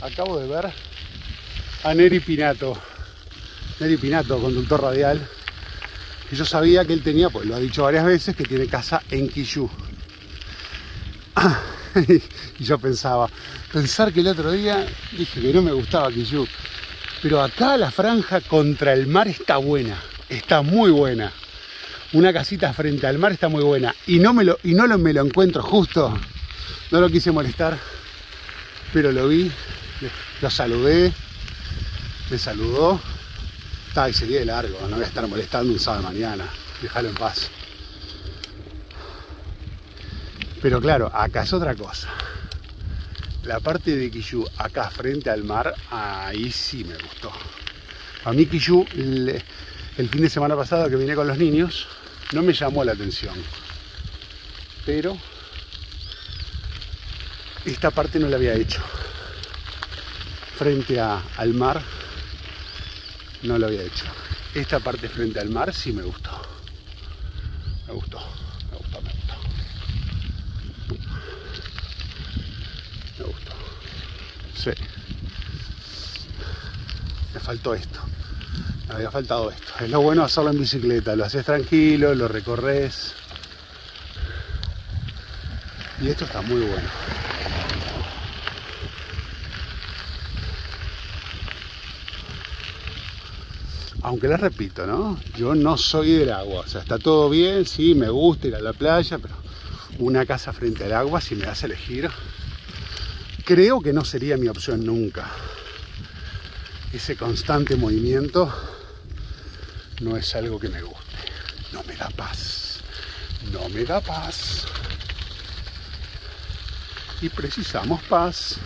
acabo de ver a Neri Pinato. Neri Pinato, conductor radial. Que yo sabía que él tenía, pues lo ha dicho varias veces, que tiene casa en Quillú. y yo pensaba, pensar que el otro día dije que no me gustaba Quillú. Pero acá la franja contra el mar está buena, está muy buena. Una casita frente al mar está muy buena. Y no me lo, y no lo, me lo encuentro justo. No lo quise molestar, pero lo vi, lo saludé, me saludó. Está y seguí de largo, no voy a estar molestando un sábado mañana. Déjalo en paz. Pero claro, acá es otra cosa. La parte de Quillú, acá frente al mar, ahí sí me gustó. A mí Quillú, el fin de semana pasado que vine con los niños, no me llamó la atención. Pero esta parte no la había hecho. Frente al mar no lo había hecho. Esta parte frente al mar sí me gustó. Me gustó, me gustó, me gustó. Me gustó. Sí. Me faltó esto. Me había faltado esto. Es lo bueno hacerlo en bicicleta. Lo haces tranquilo, lo recorres. Y esto está muy bueno. Aunque les repito, ¿no? Yo no soy del agua, o sea, está todo bien, sí, me gusta ir a la playa, pero una casa frente al agua, si me das a elegir, creo que no sería mi opción nunca. Ese constante movimiento no es algo que me guste, no me da paz, no me da paz. Y precisamos paz.